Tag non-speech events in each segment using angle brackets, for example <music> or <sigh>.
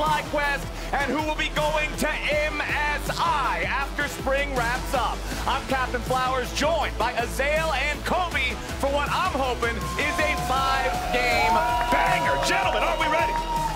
FlyQuest, and who will be going to MSI after spring wraps up. I'm Captain Flowers, joined by Azael and Kobe for what I'm hoping is a five-game banger. Gentlemen, are we ready?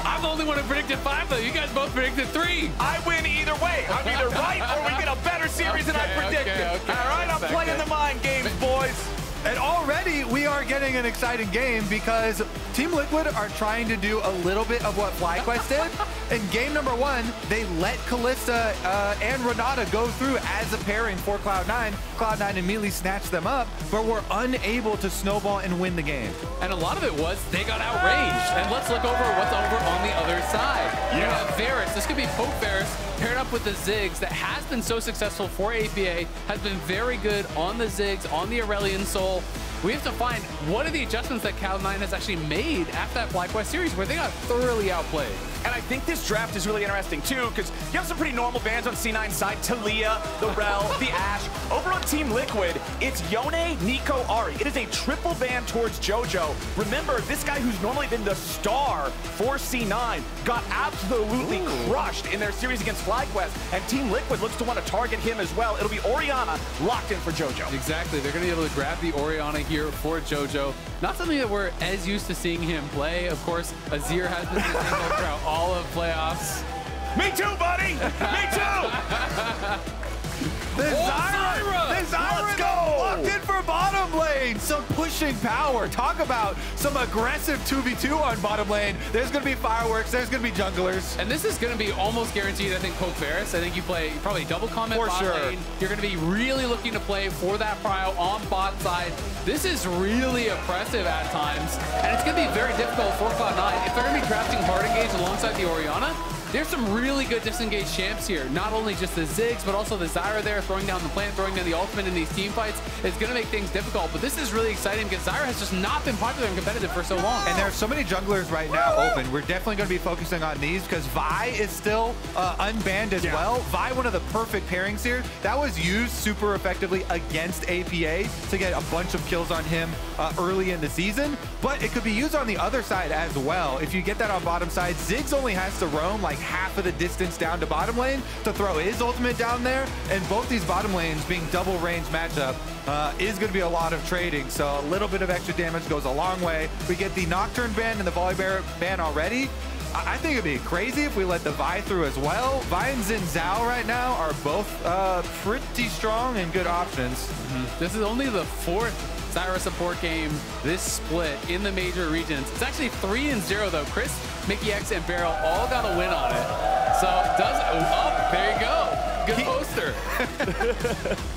I'm the only one who predicted five, though. You guys both predicted three. I win either way. I'm either right or we get a better series than I Okay, okay, predicted. okay. All right, I'm playing the mind games, boys. And already we are getting an exciting game because Team Liquid are trying to do a little bit of what FlyQuest did. In game number one, they let Kalista uh, and Renata go through as a pairing for Cloud9. Cloud9 immediately snatched them up, but were unable to snowball and win the game. And a lot of it was they got outraged. And let's look over what's over on the other side. Yeah. We have Varus. This could be Poke Varus paired up with the Ziggs that has been so successful for APA, has been very good on the Ziggs, on the Aurelion Soul. We have to find what are the adjustments that Cloud9 has actually made after that FlyQuest series where they got thoroughly outplayed. And I think this draft is really interesting too, because you have some pretty normal bands on C9 side. Taliyah, the Rell, <laughs> the Ashe. Over on Team Liquid, it's Yone, Neeko, Ahri. It is a triple ban towards JoJo. Remember, this guy who's normally been the star for C9 got absolutely crushed in their series against FlyQuest, and Team Liquid looks to want to target him as well. It'll be Orianna locked in for JoJo. Exactly. They're going to be able to grab the Orianna here for JoJo. Not something that we're as used to seeing him play. Of course, Azir has been throughout all of playoffs. Me too, buddy! Me too! <laughs> The Zyra! Zyra! The Zyra Let's go! locked in for bottom lane. Some pushing power. Talk about some aggressive 2v2 on bottom lane. There's going to be fireworks. There's going to be junglers. And this is going to be almost guaranteed, I think, Poke Varus. I think you play probably double Comet For bot sure. lane. You're going to be really looking to play for that prio on bot side. This is really oppressive at times, and it's going to be very difficult for Cloud9. If they're going to be drafting hard engage alongside the Orianna, there's some really good disengaged champs here. Not only just the Ziggs, but also the Zyra there, throwing down the plant, throwing down the ultimate in these team fights. It's going to make things difficult, but this is really exciting because Zyra has just not been popular and competitive for so long. And there are so many junglers right now open. We're definitely going to be focusing on these because Vi is still uh, unbanned as Yeah. well. Vi, one of the perfect pairings here. That was used super effectively against APA to get a bunch of kills on him uh, early in the season. But it could be used on the other side as well. If you get that on bottom side, Ziggs only has to roam like half of the distance down to bottom lane to throw his ultimate down there. And both these bottom lanes being double range matchup uh, is going to be a lot of trading. So a little bit of extra damage goes a long way. We get the Nocturne ban and the Volibear ban already. I think it'd be crazy if we let the Vi through as well. Vi and Xin Zhao right now are both uh, pretty strong and good options. This is only the fourth Zyra support game this split in the major regions. It's actually three and zero though. Chris, Mikyx, and Barrel all got a win on it. So does oh, up there you go. Good poster. <laughs>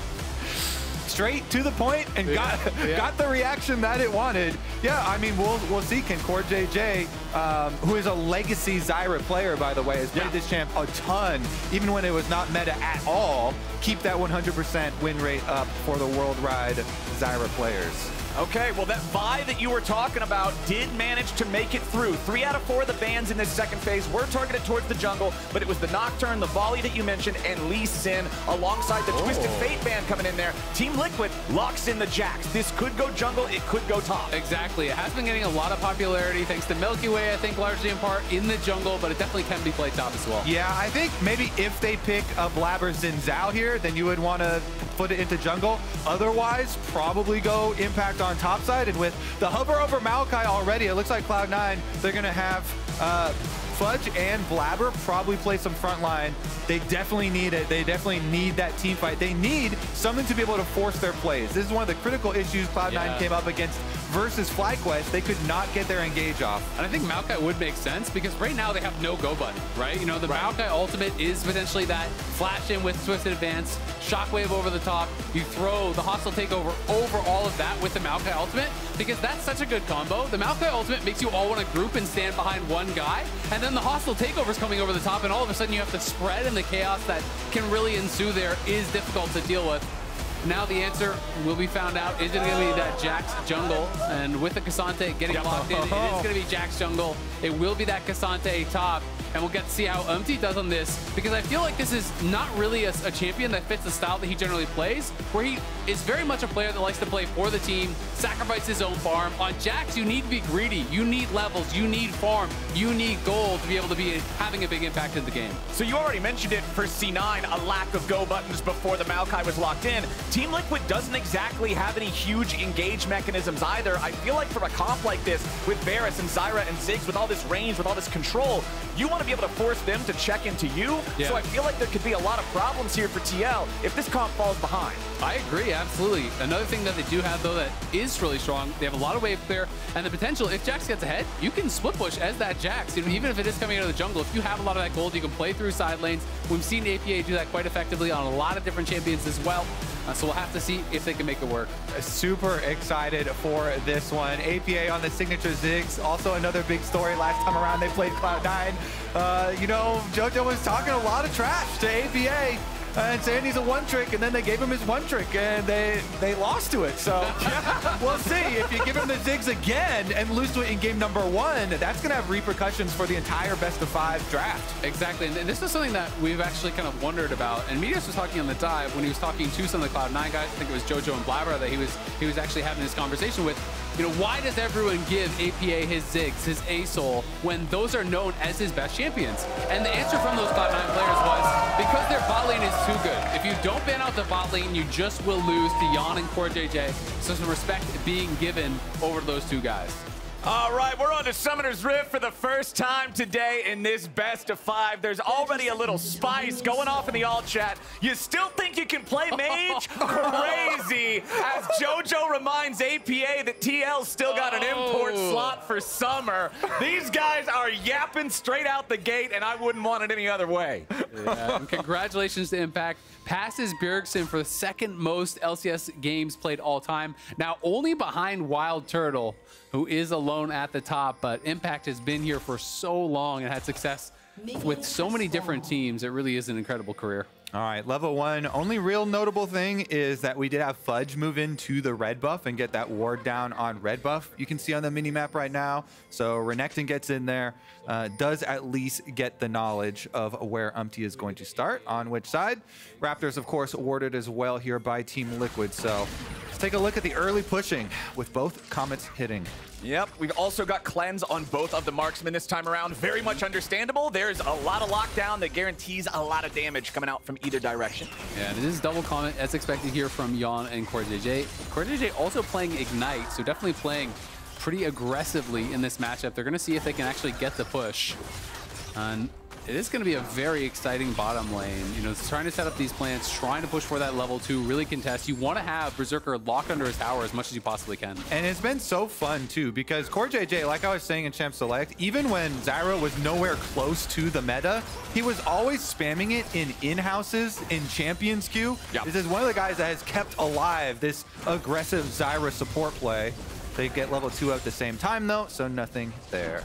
Straight to the point and got Yeah. got the reaction that it wanted. Yeah, I mean we'll we'll see. Can CoreJJ, um, who is a legacy Zyra player by the way, has played Yeah. this champ a ton, even when it was not meta at all. Keep that 100% win rate up for the world ride Zyra players. Okay, well, that Vi that you were talking about did manage to make it through. Three out of four of the bans in this second phase were targeted towards the jungle, but it was the Nocturne, the Volley that you mentioned, and Lee Sin alongside the Twisted oh. Fate ban coming in there. Team Liquid locks in the Jax. This could go jungle, it could go top. Exactly. It has been getting a lot of popularity thanks to Milky Way, I think, largely in part in the jungle, but it definitely can be played top as well. Yeah, I think maybe if they pick a Blaber Xin Zhao here, then you would want to put it into jungle. Otherwise, probably go impact on top side. And with the hover over Maokai already, it looks like Cloud9, they're going to have uh, Fudge and Blaber probably play some front line. They definitely need it. They definitely need that team fight. They need something to be able to force their plays. This is one of the critical issues Cloud9 Yeah. came up against versus FlyQuest. They could not get their engage off. And I think Maokai would make sense because right now they have no go button, right? You know, the Maokai ultimate is potentially that flash in with Twisted Advance, Shockwave over the top. You throw the hostile takeover over all of that with the Maokai ultimate because that's such a good combo. The Maokai ultimate makes you all want to group and stand behind one guy, and then the hostile takeover is coming over the top, and all of a sudden you have to spread, and the chaos that can really ensue there is difficult to deal with. Now the answer will be found out. Is it going to be that Jax jungle? And with the K'Sante getting locked in, it is going to be Jax jungle. It will be that K'Sante top. And we'll get to see how Umti does on this because I feel like this is not really a, a champion that fits the style that he generally plays, where he is very much a player that likes to play for the team, sacrifice his own farm. On Jax, you need to be greedy. You need levels. You need farm. You need gold to be able to be having a big impact in the game. So you already mentioned it for C9, a lack of go buttons before the Maokai was locked in. Team Liquid doesn't exactly have any huge engage mechanisms either. I feel like from a comp like this, with Varus and Zyra and Ziggs, with all this range, with all this control, you want to be able to force them to check into you. Yeah. So I feel like there could be a lot of problems here for TL if this comp falls behind. I agree, absolutely. Another thing that they do have, though, that is really strong, they have a lot of wave clear, and the potential, if Jax gets ahead, you can split push as that Jax. You know, even if it is coming out of the jungle, if you have a lot of that gold, you can play through side lanes. We've seen APA do that quite effectively on a lot of different champions as well. Uh, so we'll have to see if they can make it work. Super excited for this one. APA on the signature Ziggs. Also another big story. Last time around they played Cloud9. Uh, you know, JoJo was talking a lot of trash to APA. Uh, and saying he's a one trick, and then they gave him his one trick, and they they lost to it. So <laughs> we'll see. If you give him the Ziggs again and lose to it in game number one, that's going to have repercussions for the entire best of five draft. Exactly, and this is something that we've actually kind of wondered about. And Medius was talking on the dive when he was talking to some of the Cloud9 guys. I think it was JoJo and Blaber that he was he was actually having this conversation with. You know, why does everyone give APA his Ziggs, his A-Soul, when those are known as his best champions? And the answer from those Cloud9 players was because their bot lane is too good. If you don't ban out the bot lane, you just will lose to Yeon and CoreJJ. So some respect being given over those two guys. All right, we're on to Summoner's Rift for the first time today in this best of five. There's already a little spice going off in the alt chat. You still think you can play mage? <laughs> Crazy! As JoJo reminds APA that TL still got an import Oh. slot for summer. These guys are yapping straight out the gate, and I wouldn't want it any other way. Yeah, congratulations to Impact. Passes Bjergsen for the second most LCS games played all time. Now only behind Wild Turtle, who is alone at the top, but Impact has been here for so long and had success with so many different teams. It really is an incredible career. All right, level one. Only real notable thing is that we did have Fudge move into the red buff and get that ward down on red buff. You can see on the mini map right now. So Renekton gets in there, uh, does at least get the knowledge of where Umti is going to start on which side. Raptors, of course, warded as well here by Team Liquid. So let's take a look at the early pushing with both Comets hitting. Yep, we've also got cleanse on both of the marksmen this time around. Very much understandable. There's a lot of lockdown that guarantees a lot of damage coming out from either direction. Yeah, it is double Comet as expected here from Yeon and CoreJJ. CoreJJ also playing Ignite, so definitely playing pretty aggressively in this matchup. They're going to see if they can actually get the push. And it is going to be a very exciting bottom lane. You know, trying to set up these plants, trying to push for that level two, really contest. You want to have Berserker locked under his tower as much as you possibly can. And it's been so fun too because CoreJJ, like I was saying in Champ Select, even when Zyra was nowhere close to the meta, he was always spamming it in in-houses in Champions queue. Yep. This is one of the guys that has kept alive this aggressive Zyra support play. They get level two at the same time though, so nothing there.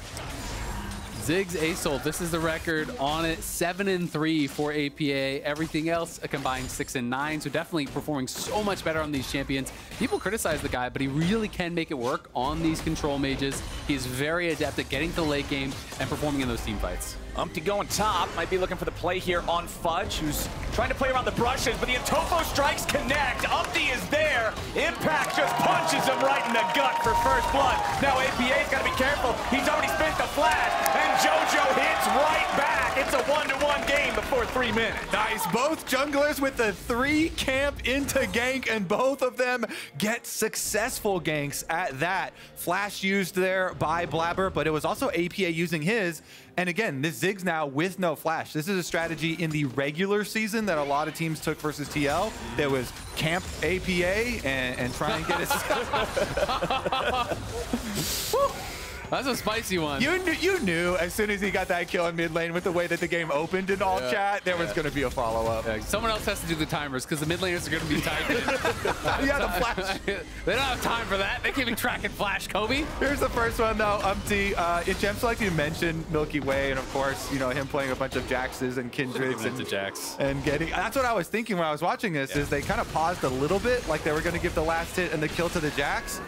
Ziggs A-Soul, this is the record on it. Seven and three for APA. Everything else a combined six and nine. So definitely performing so much better on these champions. People criticize the guy, but he really can make it work on these control mages. He's very adept at getting to the late game and performing in those team fights. Umti going top, might be looking for the play here on Fudge, who's trying to play around the brushes, but the Ntofo strikes connect. Umti is there. Impact just punches him right in the gut for first blood. Now APA's got to be careful. He's already spent the flash, and JoJo hits right back. It's a one-to-one game before three minutes. Nice, both junglers with the three camp into gank, and both of them get successful ganks at that. Flash used there by Blaber, but it was also APA using his. And again, this Ziggs now with no flash. This is a strategy in the regular season that a lot of teams took versus TL. There was camp APA and, and try and get it. <laughs> <laughs> That's a spicy one. you, knew, you knew as soon as he got that kill in mid lane with the way that the game opened in all Yeah, chat, there was going to be a follow up. Yeah, Someone else has to do the timers because the mid laners are going to be timed in. <laughs> <laughs> yeah, the flash. they don't have time for that. They can't be tracking Flash, Kobe. Here's the first one though, Umti. Uh, in Gem Select, you mentioned Milky Way, and of course, you know him playing a bunch of Jaxes and Kindreds and, Jax. and getting. That's what I was thinking when I was watching this. Is they kind of paused a little bit, like they were going to give the last hit and the kill to the Jax.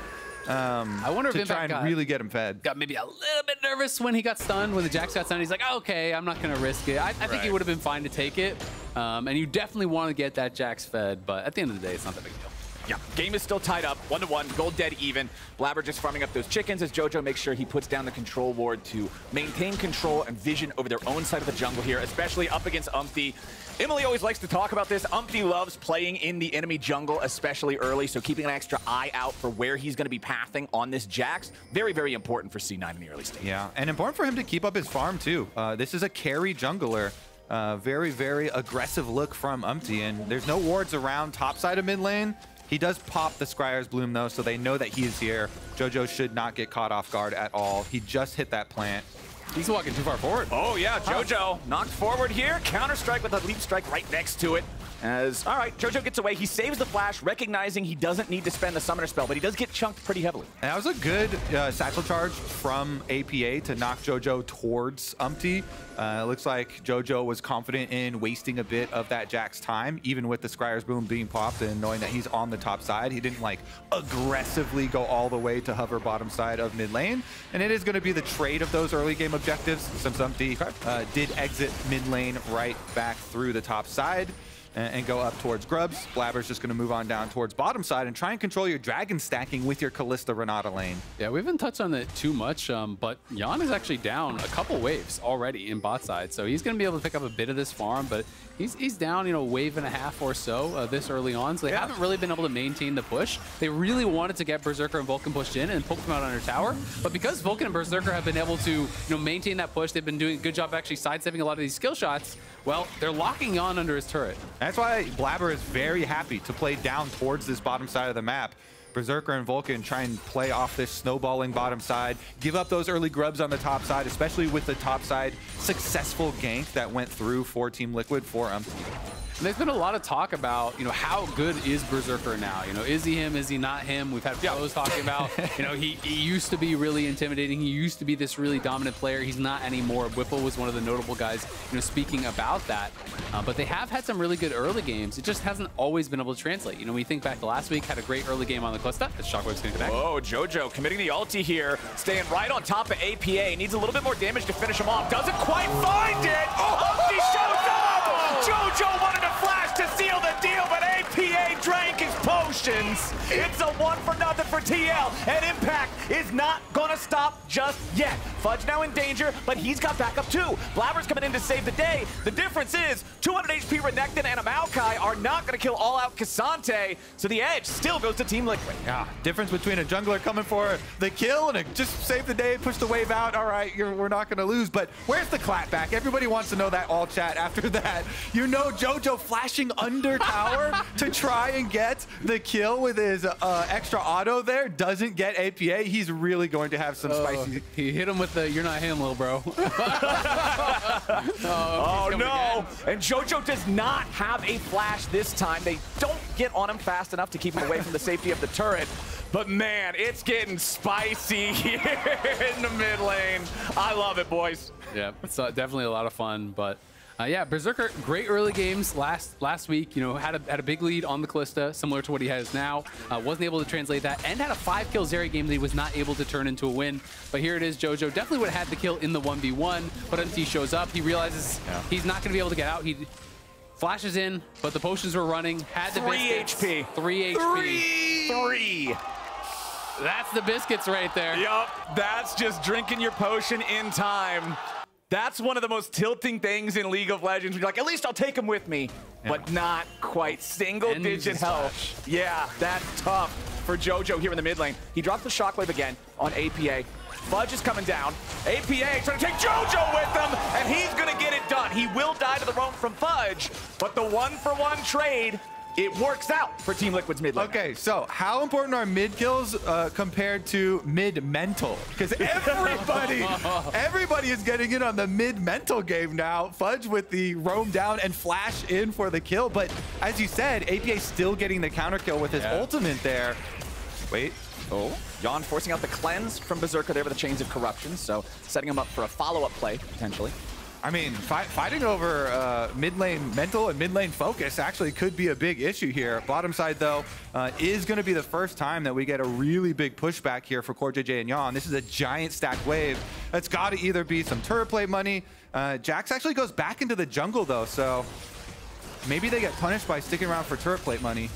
Um, I wonder if to Impact try and got- really get him fed. got maybe a little bit nervous when he got stunned. When the Jax got stunned, he's like, okay, I'm not going to risk it. I, I think he would have been fine to take it. Um, and you definitely want to get that Jax fed, but at the end of the day, it's not that big deal. Yeah, game is still tied up, one to one, gold dead even. Blaber just farming up those chickens as JoJo makes sure he puts down the control ward to maintain control and vision over their own side of the jungle here, especially up against Umti. Emily always likes to talk about this. Umti loves playing in the enemy jungle, especially early, so keeping an extra eye out for where he's going to be pathing on this Jax, very, very important for C9 in the early stage. Yeah, and important for him to keep up his farm too. Uh, this is a carry jungler. Uh, very, very aggressive look from Umti, and there's no wards around top side of mid lane. He does pop the Scryer's Bloom though, so they know that he is here. Jojo should not get caught off guard at all. He just hit that plant. He's walking too far forward. Oh yeah, JoJo knocked forward here. Counter strike with a leap strike right next to it. As all right, JoJo gets away. He saves the flash, recognizing he doesn't need to spend the summoner spell, but he does get chunked pretty heavily. And that was a good uh, satchel charge from APA to knock Jojo towards Umti. Uh, it looks like Jojo was confident in wasting a bit of that Jax's time, even with the Scryer's Bloom being popped and knowing that he's on the top side. He didn't like aggressively go all the way to hover bottom side of mid lane. And it is going to be the trade of those early game objectives. Since Umti uh, did exit mid lane right back through the top side and and go up towards Grubs. Blaber's just going to move on down towards bottom side and try and control your dragon stacking with your Kalista Renata lane. Yeah, we haven't touched on it too much, um, but Yeon is actually down a couple waves already in bot side, so he's going to be able to pick up a bit of this farm, but he's, he's down, you know, wave and a half or so uh, this early on, so they Yeah. haven't really been able to maintain the push. They really wanted to get Berserker and Vulcan pushed in and poke them out on under tower, but because Vulcan and Berserker have been able to, you know, maintain that push, they've been doing a good job actually sidestepping a lot of these skill shots, well, they're locking Yeon under his turret. That's why Blaber is very happy to play down towards this bottom side of the map. Berserker and Vulcan try and play off this snowballing bottom side, give up those early grubs on the top side, especially with the top side successful gank that went through for Team Liquid for um, There's been a lot of talk about, you know, how good is Berserker now? You know, is he him? Is he not him? We've had pros talking about, you know, he, he used to be really intimidating. He used to be this really dominant player. He's not anymore. Whipple was one of the notable guys, you know, speaking about that. Uh, but they have had some really good early games. It just hasn't always been able to translate. You know, when you think back to last week, had a great early game on the Kalista. As Shockwave's going to connect. Oh, JoJo committing the ulti here, staying right on top of APA. Needs a little bit more damage to finish him off. Doesn't quite find it. Oh, he shows up. JoJo wanted deal, but APA drank It's a one for nothing for TL, and Impact is not gonna stop just yet. Fudge now in danger, but he's got backup too. Blaber's coming in to save the day. The difference is 200 HP Renekton and a Maokai are not gonna kill all out K'Sante, so the edge still goes to Team Liquid. Yeah, difference between a jungler coming for the kill and a just save the day, push the wave out. All right, you're, we're not going to lose. But where's the clap back? Everybody wants to know that all chat after <laughs> that. You know Jojo flashing under tower <laughs> to try and get the kill with his uh, extra auto there. Doesn't get APA. He's really going to have some spicy. He hit him with the "You're not him, little bro." <laughs> <laughs> Oh coming no! And JoJo does not have a flash this time. They don't get on him fast enough to keep him away from the safety of the turret. But man, it's getting spicy <laughs> here in the mid lane. I love it, boys. Yeah, it's uh, definitely a lot of fun. But uh, yeah, Berserker, great early games last last week. You know, had a had a big lead on the Kalista, similar to what he has now. Uh, wasn't able to translate that, and had a five kill Zeri game that he was not able to turn into a win. But here it is, JoJo definitely would have had the kill in the one v one. But Umti shows up, he realizes he's not going to be able to get out. He flashes in, but the potions were running. Had the Three biscuits. HP. Three HP. Three! Three! That's the biscuits right there. Yup, that's just drinking your potion in time. That's one of the most tilting things in League of Legends. You're like, at least I'll take him with me, but not quite. Single Ends digit health. Yeah, that's tough for JoJo here in the mid lane. He dropped the shockwave again on APA. Fudge is coming down. APA trying to take JoJo with him, and he's gonna get it done. He will die to the roam from Fudge, but the one for one trade, it works out for Team Liquid's mid lane. Okay, so how important are mid kills uh, compared to mid mental? Because everybody, <laughs> everybody is getting in on the mid mental game now. Fudge with the roam down and flash in for the kill, but as you said, APA still getting the counter kill with his Yeah. ultimate there. Wait, Oh, Yeon forcing out the cleanse from Berserker there with the Chains of Corruption, so setting him up for a follow-up play, potentially. I mean, fight, fighting over uh, mid lane mental and mid lane focus actually could be a big issue here. Bottom side, though, uh, is going to be the first time that we get a really big pushback here for Core CoreJJ and Yeon. This is a giant stack wave. That's got to either be some turret plate money. Uh, Jax actually goes back into the jungle, though, so maybe they get punished by sticking around for turret plate money.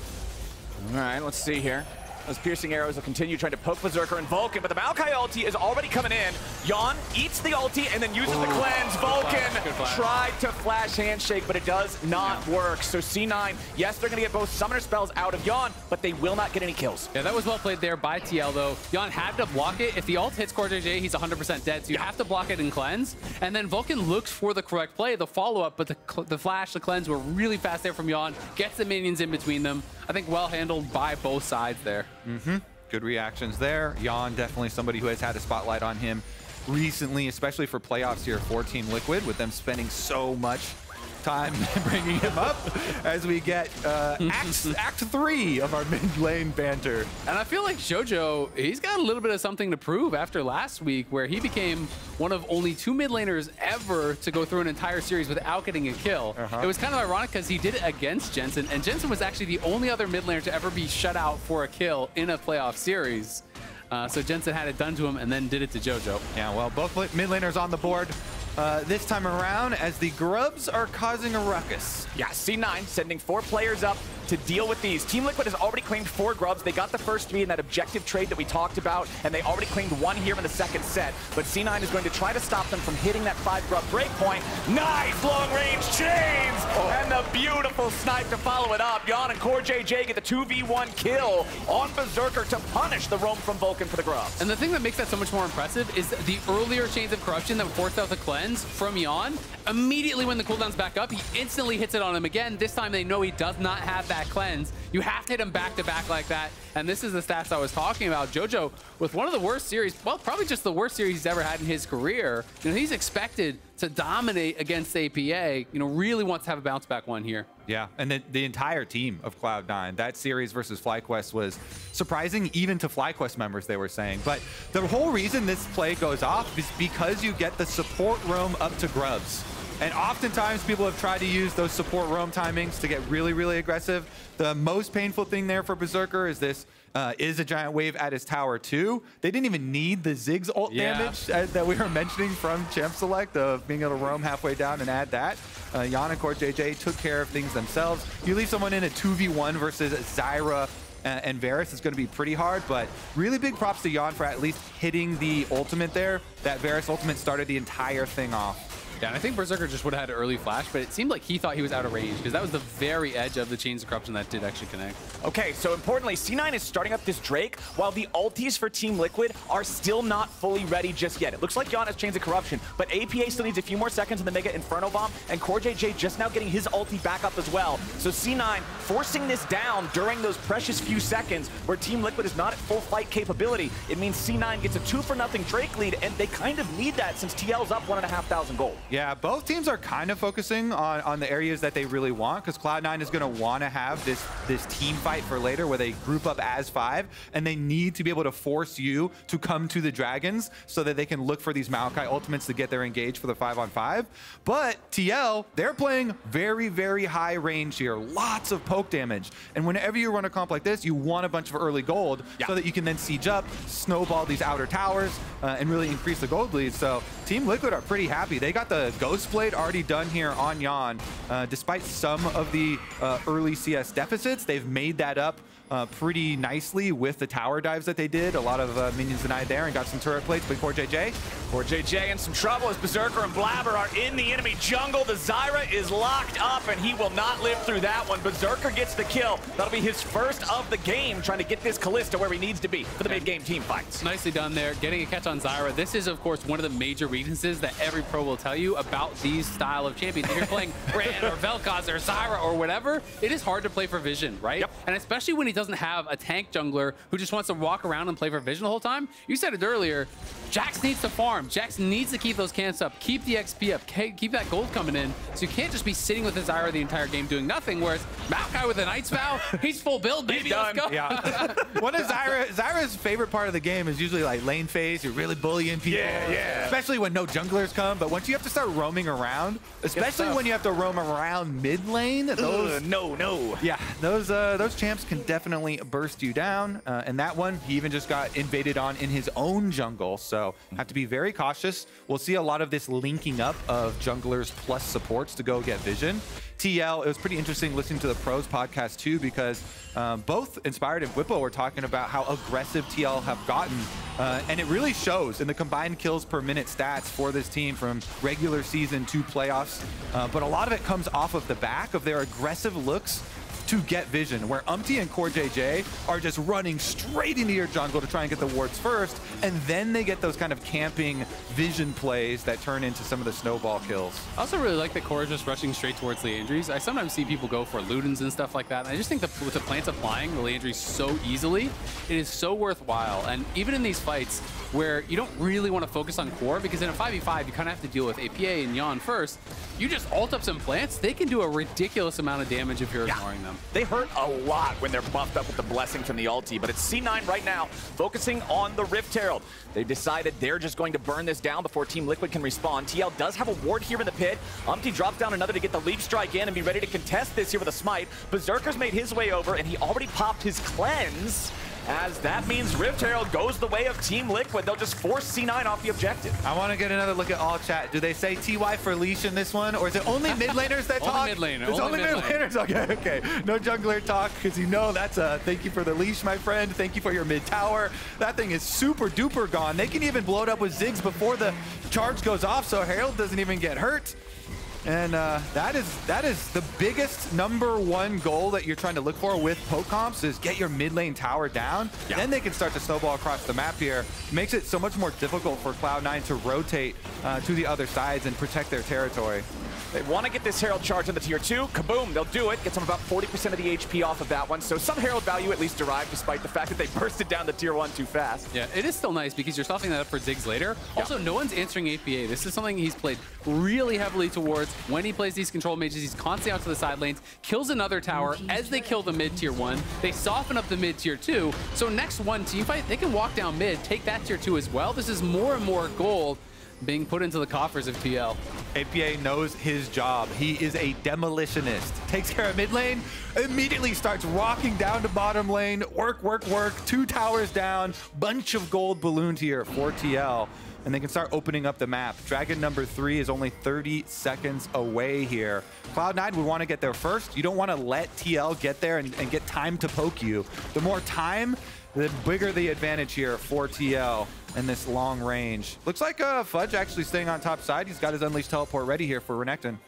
All right, let's see here. Those piercing arrows will continue trying to poke Berserker and Vulcan, but the Maokai ulti is already coming in. Yeon eats the ulti and then uses Ooh, the cleanse. Vulcan tried to flash handshake, but it does not yeah. work. So C9, yes, they're going to get both summoner spells out of Yeon, but they will not get any kills. Yeah, that was well played there by TL, though. Yeon had to block it. If the ult hits CoreJJ, he's 100% dead, so you yeah. have to block it and cleanse. And then Vulcan looks for the correct play, the follow-up, but the, the flash, the cleanse were really fast there from Yeon. Gets the minions in between them. I think well handled by both sides there. Mm-hmm. Good reactions there. Yeon, definitely somebody who has had a spotlight on him recently, especially for playoffs here for Team Liquid, with them spending so much time <laughs> bringing him up as we get uh, act, <laughs> act three of our mid lane banter. And I feel like JoJo, he's got a little bit of something to prove after last week where he became one of only two mid laners ever to go through an entire series without getting a kill. Uh -huh. It was kind of ironic because he did it against Jensen, and Jensen was actually the only other mid laner to ever be shut out for a kill in a playoff series. Uh, so Jensen had it done to him and then did it to JoJo. Yeah, well, both mid laners on the board uh, this time around as the Grubs are causing a ruckus. Yeah, C9 sending four players up to deal with these. Team Liquid has already claimed four grubs. They got the first three in that objective trade that we talked about, and they already claimed one here in the second set. But C9 is going to try to stop them from hitting that five grub breakpoint. Nice long-range chains! Oh. And the beautiful snipe to follow it up. Yeon and CoreJJ get the 2v1 kill on Berserker to punish the roam from Vulcan for the grubs. And the thing that makes that so much more impressive is the earlier Chains of Corruption that forced out the cleanse from Yeon. Immediately when the cooldown's back up, he instantly hits it on him again. This time they know he does not have that that cleanse. You have to hit him back to back like that. And this is the stats I was talking about. JoJo, with one of the worst series, well, probably just the worst series he's ever had in his career, you know, he's expected to dominate against APA, you know, really wants to have a bounce back one here. Yeah, and the, the entire team of Cloud9, that series versus FlyQuest was surprising even to FlyQuest members, they were saying. But the whole reason this play goes off is because you get the support roam up to Grubs. And oftentimes people have tried to use those support roam timings to get really, really aggressive. The most painful thing there for Berserker is this uh, is a giant wave at his tower too. They didn't even need the Ziggs ult yeah. damage uh, that we were mentioning from Champ Select of being able to roam halfway down and add that. Uh, and JJ took care of things themselves. You leave someone in a 2v1 versus Zyra uh, and Varus is going to be pretty hard, but really big props to Yeon for at least hitting the ultimate there. That Varus ultimate started the entire thing off. Yeah, and I think Berserker just would have had an early flash, but it seemed like he thought he was out of range because that was the very edge of the Chains of Corruption that did actually connect. Okay, so importantly, C9 is starting up this Drake while the ultis for Team Liquid are still not fully ready just yet. It looks like Yeon has Chains of Corruption, but APA still needs a few more seconds in the Mega Inferno Bomb, and CoreJJ just now getting his ulti back up as well. So C9 forcing this down during those precious few seconds where Team Liquid is not at full fight capability. It means C9 gets a two for nothing Drake lead, and they kind of need that since TL's up one and a half thousand gold. Yeah, both teams are kind of focusing on, on the areas that they really want because Cloud9 is going to want to have this, this team fight for later where they group up as five and they need to be able to force you to come to the Dragons so that they can look for these Maokai ultimates to get their engage for the five on five. But TL, they're playing very, very high range here. Lots of poke damage. And whenever you run a comp like this, you want a bunch of early gold yeah. so that you can then siege up, snowball these outer towers, uh, and really increase the gold lead. So Team Liquid are pretty happy. They got the Ghost Blade already done here on Yeon. Uh, despite some of the uh, early CS deficits, they've made that up uh, pretty nicely with the tower dives that they did. A lot of uh, minions denied there and got some turret plates, but CoreJJ. Core JJ in some trouble as Berserker and Blaber are in the enemy jungle. The Zyra is locked up and he will not live through that one. Berserker gets the kill. That'll be his first of the game, trying to get this Kalista where he needs to be for the mid-game team fights. Nicely done there, getting a catch on Zyra. This is, of course, one of the major weaknesses that every pro will tell you about these style of champions. If you're playing <laughs> Brand or Vel'Koz or Zyra or whatever, it is hard to play for vision, right? Yep. And especially when he doesn't have a tank jungler who just wants to walk around and play for vision the whole time. You said it earlier. Jax needs to farm. Jax needs to keep those camps up, keep the XP up, keep that gold coming in. So you can't just be sitting with his Zyra the entire game doing nothing. Whereas Maokai with a Knight's Vow, <laughs> he's full build, baby. He's Let's go. Yeah. One of Zyra, Zyra's favorite part of the game is usually like lane phase. You're really bullying people. Yeah, yeah. Especially when no junglers come. But once you have to start roaming around, especially when you have to roam around mid lane, those Ugh, no, no. Yeah, those uh, those champs can definitely burst you down. Uh, and that one, he even just got invaded on in his own jungle. So have to be very cautious. We'll see a lot of this linking up of junglers plus supports to go get vision. TL, it was pretty interesting listening to the pros podcast too because um, both Inspired and Whippo were talking about how aggressive TL have gotten. Uh, and it really shows in the combined kills per minute stats for this team from regular season to playoffs. Uh, but a lot of it comes off of the back of their aggressive looks to get vision, where Umti and CoreJJ are just running straight into your jungle to try and get the wards first, and then they get those kind of camping vision plays that turn into some of the snowball kills. I also really like that Core is just rushing straight towards Liandry's. I sometimes see people go for Ludens and stuff like that. And I just think that with the plants applying the Liandry's so easily, it is so worthwhile. And even in these fights where you don't really want to focus on Core, because in a 5v5, you kind of have to deal with APA and Yeon first, you just ult up some plants, they can do a ridiculous amount of damage if you're Yeah. ignoring them. They hurt a lot when they're buffed up with the blessing from the ulti, but it's C9 right now, focusing on the Rift Herald. They've decided they're just going to burn this down before Team Liquid can respond. TL does have a ward here in the pit. Umti drops down another to get the leap strike in and be ready to contest this here with a smite. Berserker's made his way over, and he already popped his cleanse. As that means Rift Herald goes the way of Team Liquid. They'll just force C9 off the objective. I want to get another look at all chat. Do they say TY for leash in this one, or is it only <laughs> mid laners that Only talk? mid laner, It's only only mid mid laners. Okay, okay. No jungler talk because you know that's a thank you for the leash, my friend. Thank you for your mid tower. That thing is super duper gone. They can even blow it up with Ziggs before the charge goes off, so Herald doesn't even get hurt. And uh, that is that is the biggest number one goal that you're trying to look for with poke comps is get your mid lane tower down. Yeah. Then they can start to snowball across the map here. Makes it so much more difficult for Cloud9 to rotate uh, to the other sides and protect their territory. They want to get this Herald charge on the tier 2. Kaboom, they'll do it. Gets them about 40% of the HP off of that one. So some Herald value at least derived despite the fact that they <laughs> bursted down the tier 1 too fast. Yeah, it is still nice because you're softening that up for Ziggs later. Also, no one's answering APA. This is something he's played really heavily towards. When he plays these control mages, he's constantly out to the side lanes, kills another tower. As they kill the mid tier one, they soften up the mid tier two. So next one team fight, they can walk down mid, take that tier two as well. This is more and more gold being put into the coffers of TL. APA knows his job. He is a demolitionist. Takes care of mid lane, immediately starts rocking down to bottom lane. Work, work, work. Two towers down. Bunch of gold ballooned here for TL. And they can start opening up the map. Dragon number three is only 30 seconds away here. Cloud9 would want to get there first. You don't want to let TL get there and, and get time to poke you. The more time, the bigger the advantage here for TL in this long range. Looks like uh, Fudge actually staying on top side. He's got his Unleashed Teleport ready here for Renekton.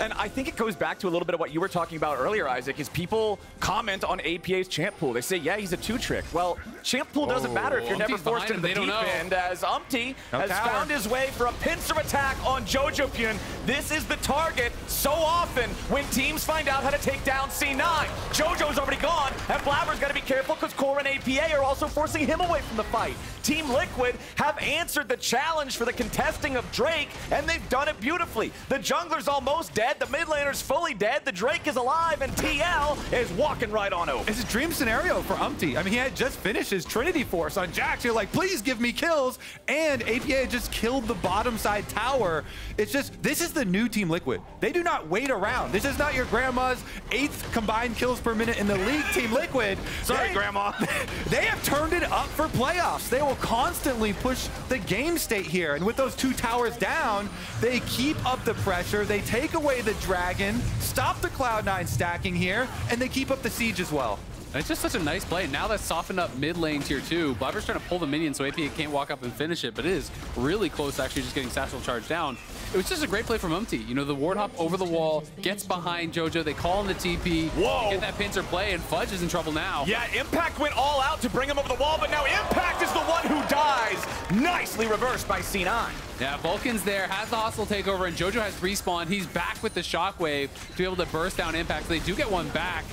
And I think it goes back to a little bit of what you were talking about earlier, Isaac, is people comment on APA's champ pool. They say, yeah, he's a two-trick. Well, champ pool doesn't Oh. matter if you're never forced into the deep end, as Umti No has tower. found his way for a pincer attack on Jojo Pyun. This is the target so often when teams find out how to take down C9. Jojo's already gone, and Blaber's got to be careful because Core and APA are also forcing him away from the fight. Team Liquid have answered the challenge for the contesting of Drake, and they've done it beautifully. The jungler's almost dead, the mid laner's fully dead, the Drake is alive, and TL is walking right on over. It's a dream scenario for Umti. I mean, he had just finished his Trinity Force on Jax. You're like, please give me kills. And APA just killed the bottom side tower. It's just, this is the new Team Liquid. They do not wait around. This is not your grandma's eighth combined kills per minute in the league, Team Liquid. Sorry, They- Grandma. <laughs> They have turned it up for playoffs. They will constantly push the game state here. And with those two towers down, they keep up the pressure. They take away the dragon, stop the Cloud9 stacking here, and they keep up the siege as well. And it's just such a nice play. Now that's softened up mid lane tier two. Blaber's trying to pull the minion so APA can't walk up and finish it, but it is really close to actually just getting Satchel charged down. It was just a great play from Umti. You know, the ward hop over the wall, gets behind JoJo, they call in the TP, Whoa. get that pincer play, and Fudge is in trouble now. Yeah, Impact went all out to bring him over the wall, but now Impact is the one who dies. Nicely reversed by C9. Yeah, Vulcan's there, has the hostile takeover, and JoJo has respawn. He's back with the shockwave to be able to burst down Impact. So they do get one back.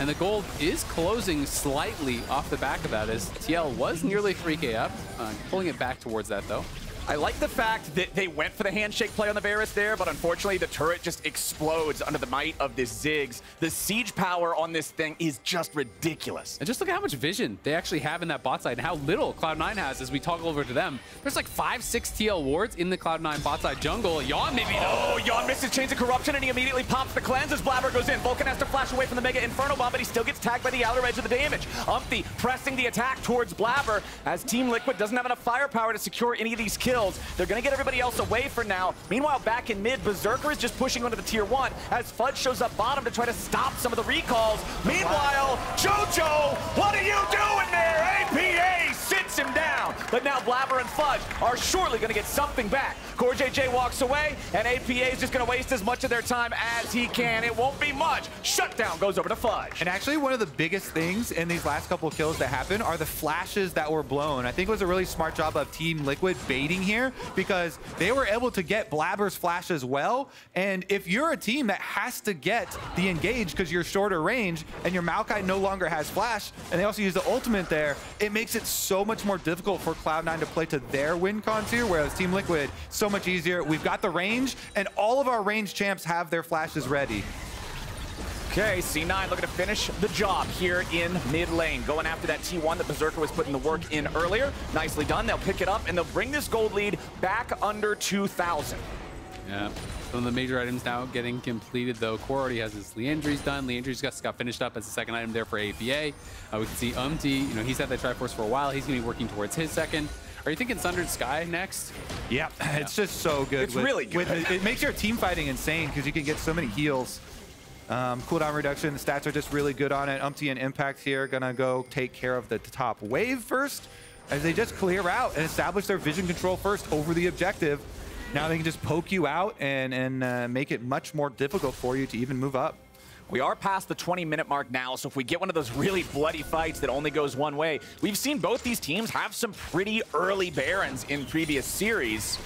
And the gold is closing slightly off the back of that as TL was nearly 3k up. Uh, pulling it back towards that though. I like the fact that they went for the handshake play on the Varus there, but unfortunately the turret just explodes under the might of this Ziggs. The siege power on this thing is just ridiculous. And just look at how much vision they actually have in that bot side and how little Cloud9 has as we toggle over to them. There's like five, six TL wards in the Cloud9 bot side jungle. Yeon maybe Oh, Yeon misses Chains of Corruption and he immediately pops the cleanse as Blaber goes in. Vulcan has to flash away from the Mega Inferno Bomb, but he still gets tagged by the outer edge of the damage. Umti pressing the attack towards Blaber as Team Liquid doesn't have enough firepower to secure any of these kills. They're going to get everybody else away for now. Meanwhile, back in mid, Berserker is just pushing onto the tier one as Fudge shows up bottom to try to stop some of the recalls. Meanwhile, JoJo, what are you doing there? But now Blaber and Fudge are surely going to get something back. CoreJJ walks away, and APA is just going to waste as much of their time as he can. It won't be much. Shutdown goes over to Fudge. And actually, one of the biggest things in these last couple kills that happen are the flashes that were blown. I think it was a really smart job of Team Liquid baiting here because they were able to get Blaber's flash as well. And if you're a team that has to get the engage because you're shorter range and your Maokai no longer has flash, and they also use the ultimate there, it makes it so much more difficult for Cloud9 to play to their win cons here, whereas Team Liquid, so much easier. We've got the range, and all of our range champs have their flashes ready. Okay, C9 looking to finish the job here in mid lane. Going after that T1 that Berserker was putting the work in earlier. Nicely done. They'll pick it up and they'll bring this gold lead back under 2,000. Yeah. Some of the major items now getting completed, though. Core already has his Liandry's done. Liandry's got, got finished up as the second item there for APA. Uh, we can see Umti, you know, he's had that Triforce for a while. He's going to be working towards his second. Are you thinking Sundered Sky next? Yeah, <laughs> it's just so good. It's with- really good. with- it makes your team fighting insane because you can get so many heals. Um, cooldown reduction, the stats are just really good on it. Umti and Impact here gonna go take care of the top wave first as they just clear out and establish their vision control first over the objective. Now they can just poke you out and, and uh, make it much more difficult for you to even move up. We are past the 20 minute mark now, so if we get one of those really bloody fights that only goes one way, we've seen both these teams have some pretty early Barons in previous series.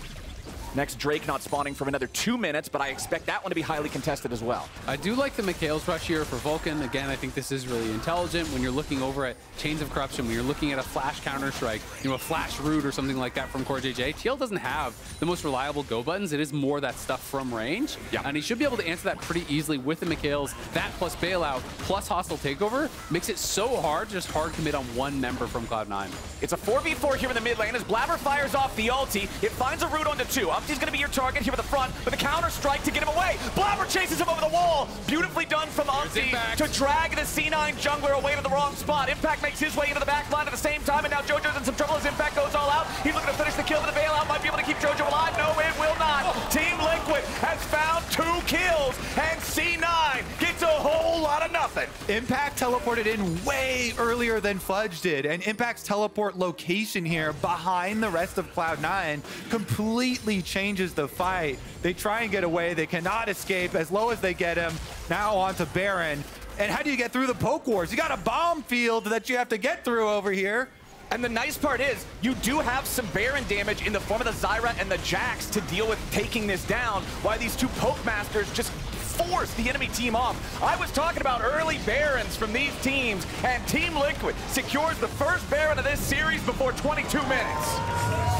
Next, Drake not spawning for another two minutes, but I expect that one to be highly contested as well. I do like the Mikael's rush here for Vulcan. Again, I think this is really intelligent when you're looking over at Chains of Corruption, when you're looking at a flash counter-strike, you know, a flash root or something like that from CoreJJ. TL doesn't have the most reliable go buttons. It is more that stuff from range. Yeah. And he should be able to answer that pretty easily with the Mikael's. That plus bailout plus hostile takeover makes it so hard, just hard commit on one member from Cloud9. It's a 4v4 here in the mid lane as Blaber fires off the ulti. It finds a root onto two. Umti's going to be your target here at the front with a counter strike to get him away. Blaber chases him over the wall. Beautifully done from Umti to drag the C9 jungler away to the wrong spot. Impact makes his way into the back line at the same time, and now JoJo's in some trouble as Impact goes all out. He's looking to finish the kill, but the bailout might be able to keep JoJo alive. No, it will not. Oh. Team Liquid has found two kills, and C9 gets a whole lot of nothing. Impact teleported in way earlier than Fudge did, and Impact's teleport location here behind the rest of Cloud9 completely changes the fight. They try and get away, they cannot escape as low as they get him. Now onto Baron. And how do you get through the poke wars? You got a bomb field that you have to get through over here. And the nice part is, you do have some Baron damage in the form of the Zyra and the Jax to deal with taking this down, while these two Poke Masters just force the enemy team off. I was talking about early Barons from these teams, and Team Liquid secures the first Baron of this series before 22 minutes.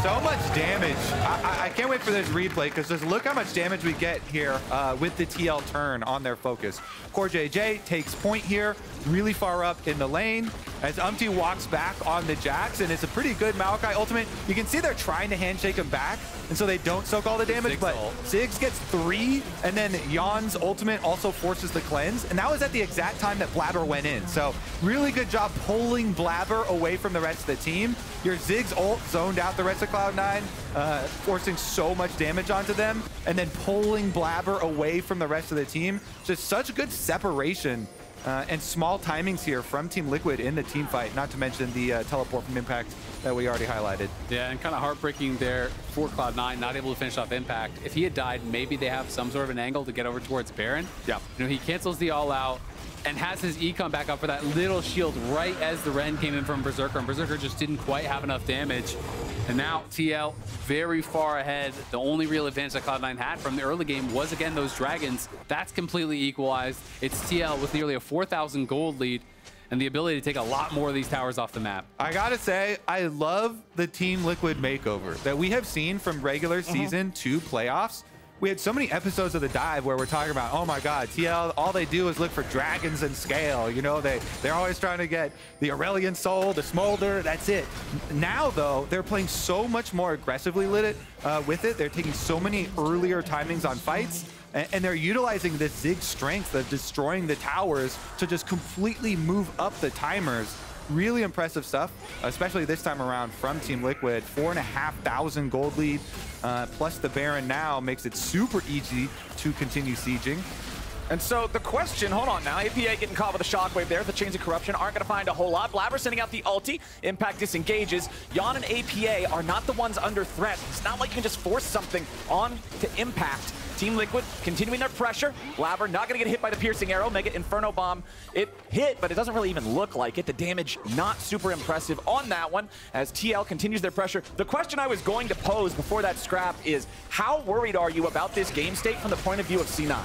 So much damage. I, I- I can't wait for this replay because just look how much damage we get here uh, with the TL turn on their focus. CoreJJ takes point here, really far up in the lane as Umti walks back on the Jax, and it's a pretty good Maokai ultimate. You can see they're trying to handshake him back, and so they don't soak all the damage, Ziggs but ult. Ziggs gets three, and then Yeon's ultimate also forces the cleanse, and that was at the exact time that Blaber went in. So really good job pulling Blaber away from the rest of the team. Your Ziggs ult zoned out the rest of Cloud9, uh, forcing so much damage onto them, and then pulling Blabber away from the rest of the team. Just such good separation uh, and small timings here from Team Liquid in the team fight, not to mention the uh, teleport from Impact that we already highlighted. Yeah, and kind of heartbreaking there for Cloud9, not able to finish off Impact. If he had died, maybe they have some sort of an angle to get over towards Baron. Yeah. You know, he cancels the all out and has his econ back up for that little shield right as the Ren came in from Berserker, and Berserker just didn't quite have enough damage. And now TL very far ahead. The only real advantage that Cloud9 had from the early game was, again, those dragons. That's completely equalized. It's TL with nearly a 4,000 gold lead and the ability to take a lot more of these towers off the map. I gotta say, I love the Team Liquid makeover that we have seen from regular Mm-hmm. season to playoffs. We had so many episodes of the dive where we're talking about, oh my God, TL, all they do is look for dragons and scale. You know, they, they're always trying to get the Aurelion Soul, the Smolder, that's it. Now, though, they're playing so much more aggressively lit it, uh, with it. They're taking so many earlier timings on fights and, and they're utilizing this Ziggs strength of destroying the towers to just completely move up the timers. Really impressive stuff, especially this time around from Team Liquid. Four and a half thousand gold lead, uh, plus the Baron now makes it super easy to continue sieging. And so the question, hold on now, APA getting caught with a shockwave there. The Chains of Corruption aren't going to find a whole lot. Blaber sending out the ulti. Impact disengages. Yeon and APA are not the ones under threat. It's not like you can just force something on to Impact. Team Liquid continuing their pressure. Blaber not going to get hit by the piercing arrow. Mega Inferno Bomb. It hit, but it doesn't really even look like it. The damage not super impressive on that one as TL continues their pressure. The question I was going to pose before that scrap is, how worried are you about this game state from the point of view of C9?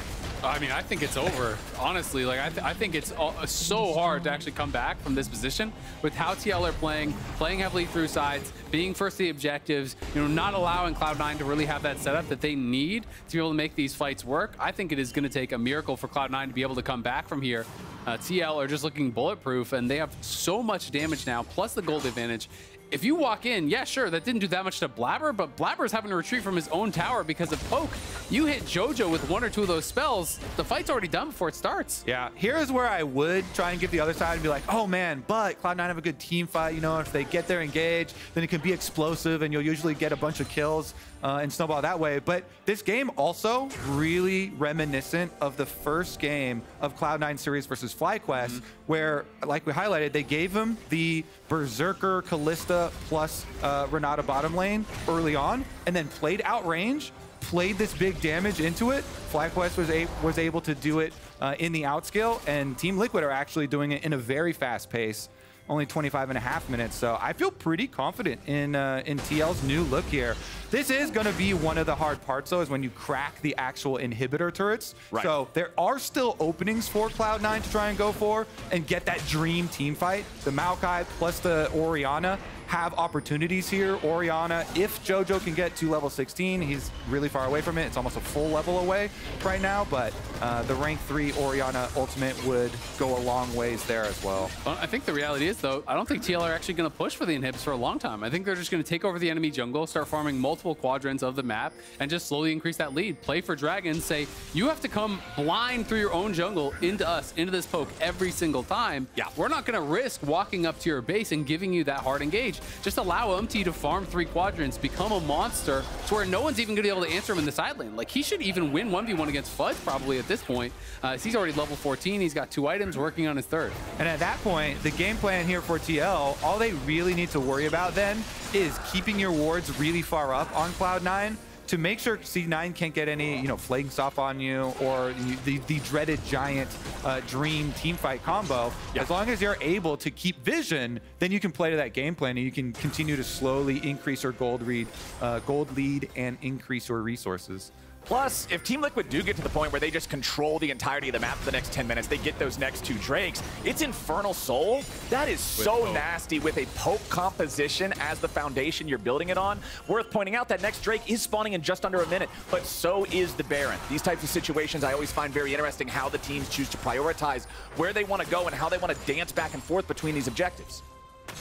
I mean, I think it's over. Honestly, like I, th I think it's all, so hard to actually come back from this position with how TL are playing, playing heavily through sides, being first to the objectives, you know, not allowing Cloud9 to really have that setup that they need to be able to make these fights work. I think it is going to take a miracle for Cloud9 to be able to come back from here. Uh, TL are just looking bulletproof, and they have so much damage now, plus the gold advantage if you walk in, yeah, sure, that didn't do that much to Blaber, but Blaber's having to retreat from his own tower because of Poke. You hit JoJo with one or two of those spells, the fight's already done before it starts. Yeah, here's where I would try and give the other side and be like, oh man, but Cloud9 have a good team fight. You know, if they get there engaged, then it can be explosive and you'll usually get a bunch of kills uh, and snowball that way. But this game also really reminiscent of the first game of Cloud9 series versus FlyQuest, mm -hmm. Where, like we highlighted, they gave him the Berserker Kalista plus uh, Renata bottom lane early on and then played outrange played this big damage into it. FlyQuest was, a was able to do it uh, in the outscale, and Team Liquid are actually doing it in a very fast pace, only 25 and a half minutes. So I feel pretty confident in uh, in TL's new look here. This is going to be one of the hard parts, though, is when you crack the actual inhibitor turrets. Right. So there are still openings for Cloud9 to try and go for and get that dream team fight. The Maokai plus the Orianna have opportunities here. Orianna, if JoJo can get to level 16, he's really far away from it. It's almost a full level away right now, but uh, the rank 3 Orianna ultimate would go a long ways there as well. well. I think the reality is, though, I don't think TL are actually going to push for the inhibs for a long time. I think they're just going to take over the enemy jungle, start farming multiple quadrants of the map, and just slowly increase that lead. Play for dragons, say, you have to come blind through your own jungle into us, into this poke every single time. Yeah. We're not going to risk walking up to your base and giving you that hard engage. Just allow Umti to farm three quadrants, become a monster to where no one's even going to be able to answer him in the side lane. Like, he should even win 1v1 against Fudge probably at this point. Uh, he's already level 14. He's got two items working on his third. And at that point, the game plan here for TL, all they really need to worry about then is keeping your wards really far up on Cloud9 to make sure C9 can't get any, you know, flaking off on you or the, the dreaded giant uh, dream team fight combo. Yeah. As long as you're able to keep vision, then you can play to that game plan and you can continue to slowly increase your gold read, uh, gold lead and increase your resources. Plus, if Team Liquid do get to the point where they just control the entirety of the map for the next 10 minutes, they get those next two Drakes, it's Infernal Soul. That is so nasty with a Poke composition as the foundation you're building it on. Worth pointing out that next Drake is spawning in just under a minute, but so is the Baron. These types of situations I always find very interesting how the teams choose to prioritize where they want to go and how they want to dance back and forth between these objectives.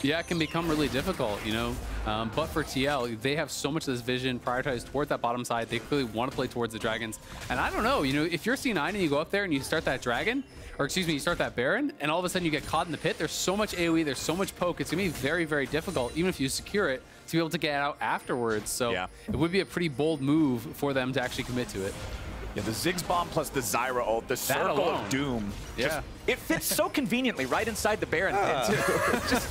Yeah, it can become really difficult, you know. Um, but for TL, they have so much of this vision prioritized toward that bottom side. They clearly want to play towards the dragons. And I don't know, you know, if you're C9 and you go up there and you start that dragon, or excuse me, you start that Baron, and all of a sudden you get caught in the pit, there's so much AoE, there's so much poke, it's going to be very, very difficult, even if you secure it, to be able to get out afterwards. So Yeah. it would be a pretty bold move for them to actually commit to it. Yeah, the Ziggs bomb plus the Zyra ult, the Circle alone. of Doom. Yeah. Just, it fits so conveniently right inside the Baron pit, ah. too. <laughs> Just,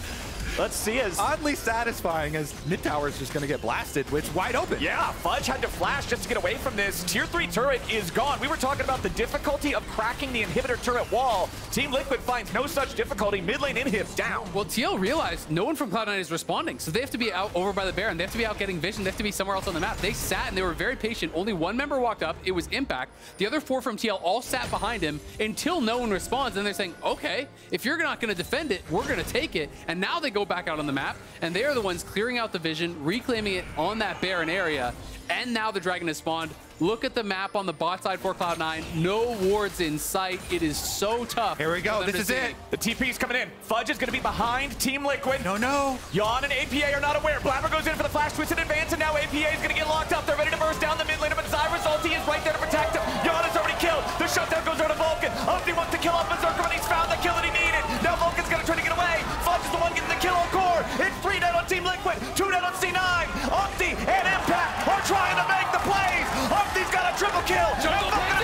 Let's see as Oddly satisfying as mid tower is just going to get blasted. which wide open. Yeah, Fudge had to flash just to get away from this. Tier 3 turret is gone. We were talking about the difficulty of cracking the inhibitor turret wall. Team Liquid finds no such difficulty. Mid lane inhib down. Well, TL realized no one from Cloud9 is responding, so they have to be out over by the Baron. They have to be out getting vision. They have to be somewhere else on the map. They sat and they were very patient. Only one member walked up. It was Impact. The other four from TL all sat behind him until no one responds. And they're saying, okay, if you're not going to defend it, we're going to take it. And now they go back out on the map, and they are the ones clearing out the vision, reclaiming it on that Baron area. And now the Dragon has spawned. Look at the map on the bot side for Cloud9. No wards in sight. It is so tough. Here we go. for them This to is see. it. The TP's coming in. Fudge is going to be behind Team Liquid. No, no. Yeon and APA are not aware. Blaber goes in for the flash twist in advance, and now APA is going to get locked up. They're ready to burst down the mid lane, but Zyra's ulti is right there to protect him. Yeon is already killed. The shutdown goes over to Vulcan. Umti wants to kill off Berserker, but he's found the kill that he needed. Now kill on core. It's three dead on Team Liquid, two dead on C9. Umti and Impact are trying to make the plays. Umti's got a triple kill.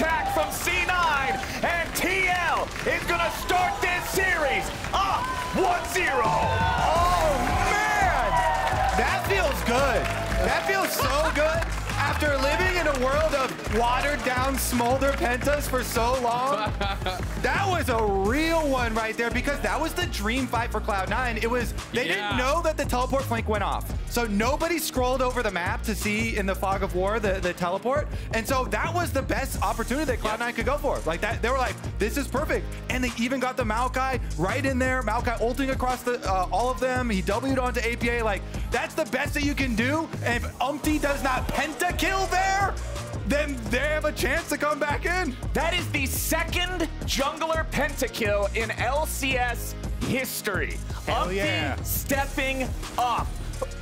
Attack from C9. And TL is to start this series up 1-0. Oh, man. That feels good. That feels so good. After living in a world of watered down smolder pentas for so long, <laughs> that was a real one right there because that was the dream fight for Cloud9. It was, they Yeah. didn't know that the teleport flank went off. So nobody scrolled over the map to see in the fog of war the, the teleport. And so that was the best opportunity that Cloud9 could go for. Like that, they were like, this is perfect. And they even got the Maokai right in there. Maokai ulting across the uh, all of them. He W'd onto APA. Like, that's the best that you can do. And if Umti does not pentakill there, then they have a chance to come back in. That is the second jungler pentakill in LCS history. Hell Umti yeah. stepping up.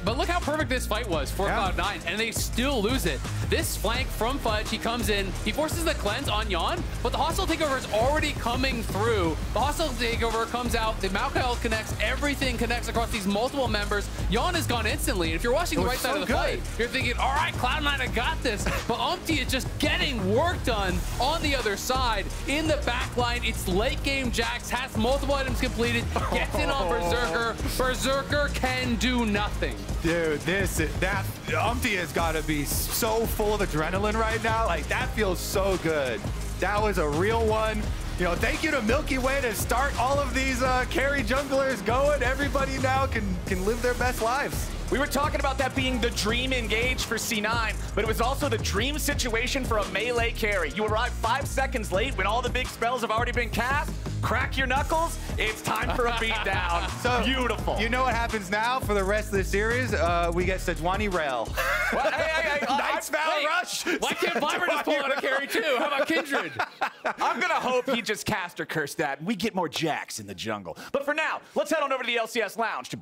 But look how perfect this fight was for Yeah. Cloud9, and they still lose it. This flank from Fudge, he comes in, he forces the cleanse on Yeon, but the hostile takeover is already coming through. The hostile takeover comes out, the Maokai ult connects, everything connects across these multiple members. Yeon is gone instantly, and if you're watching the right side of the good. fight, you're thinking, all right, Cloud9, I got this. But Umti is just getting work done on the other side. In the back line, it's late game Jax, has multiple items completed, gets in on Berserker. <laughs> Berserker can do nothing. Dude, this that Umti has got to be so full of adrenaline right now. Like that feels so good. That was a real one. You know, thank you to Milky Way to start all of these uh, carry junglers going. Everybody now can can live their best lives. We were talking about that being the dream engage for C9, but it was also the dream situation for a melee carry. You arrive five seconds late when all the big spells have already been cast. Crack your knuckles. It's time for a beatdown. <laughs> So Beautiful. You know what happens now for the rest of the series? Uh, we get Sejuani Rell. Well, hey, hey, hey, <laughs> I- Rush. Why can't <laughs> Viper just pull out a carry too? How about Kindred? I'm gonna hope he just cast or curse that. and We get more Jax in the jungle. But for now, let's head on over to the LCS lounge to